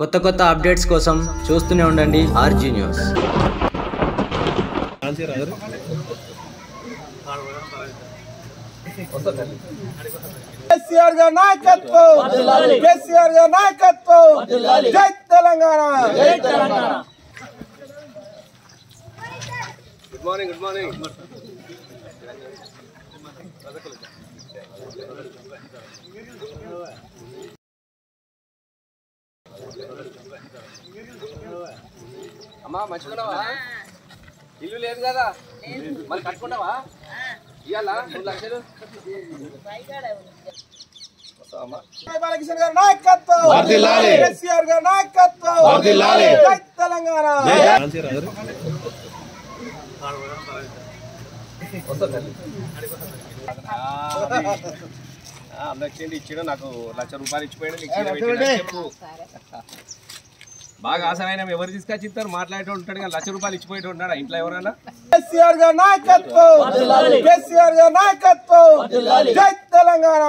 కొత్త కొత్త అప్డేట్స్ కోసం చూస్తూనే ఉండండి ఆర్జీ న్యూస్. కేసీఆర్ గారి నాయకత్వం. కేసీఆర్ గారి నాయకత్వం. జై Telangana. Good morning good morning అమ్మా మంచుకున్నావా ఇల్లు లేదు కదా? మరి కట్టుకున్నావా ఇవాళ రెండు లక్షలు? గారి నాయకత్వం! కేసీఆర్ గారి నాయకత్వం! జై తెలంగాణ! అందరికి ఇచ్చాడు నాకు లక్ష రూపాయలు ఇచ్చిపోయాడు బాగా ఆశమైన ఎవరు తీసుకొచ్చి ఇస్తారు? మాట్లాడేటోడు ఉంటాడు కానీ లక్ష రూపాయలు ఇచ్చిపోయేటో ఉన్నాడా ఇంట్లో ఎవరైనా కేసీఆర్ గారి నాయకత్వం. కేసీఆర్ గారి నాయకత్వం. జై తెలంగాణ.